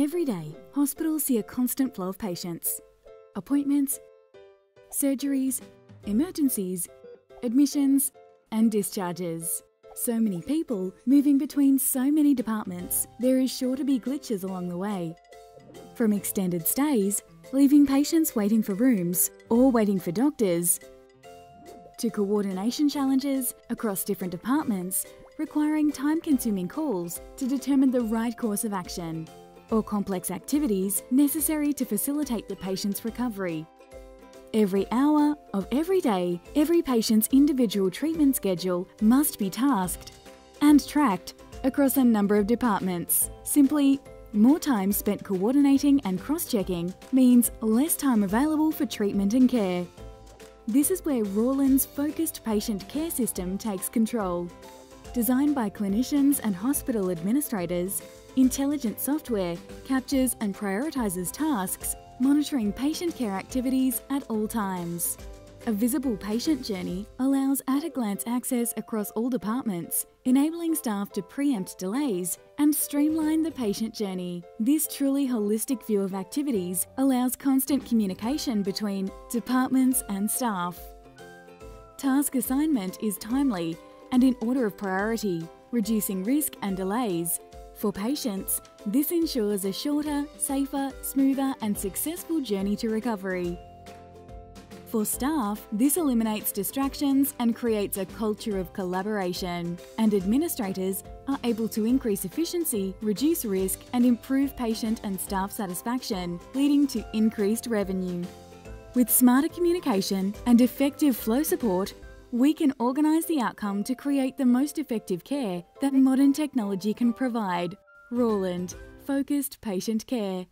Every day, hospitals see a constant flow of patients. Appointments, surgeries, emergencies, admissions, and discharges. So many people moving between so many departments, there is sure to be glitches along the way. From extended stays, leaving patients waiting for rooms or waiting for doctors, to coordination challenges across different departments requiring time consuming calls to determine the right course of action, or complex activities necessary to facilitate the patient's recovery. Every hour of every day, every patient's individual treatment schedule must be tasked and tracked across a number of departments. Simply, more time spent coordinating and cross-checking means less time available for treatment and care. This is where Rauland's focused patient care system takes control. Designed by clinicians and hospital administrators, intelligent software captures and prioritises tasks, monitoring patient care activities at all times. A visible patient journey allows at-a-glance access across all departments, enabling staff to preempt delays and streamline the patient journey. This truly holistic view of activities allows constant communication between departments and staff. Task assignment is timely and in order of priority, reducing risk and delays. For patients, this ensures a shorter, safer, smoother and successful journey to recovery. For staff, this eliminates distractions and creates a culture of collaboration. And administrators are able to increase efficiency, reduce risk, and improve patient and staff satisfaction, leading to increased revenue. With smarter communication and effective flow support, we can organise the outcome to create the most effective care that modern technology can provide. Rauland, focused patient care.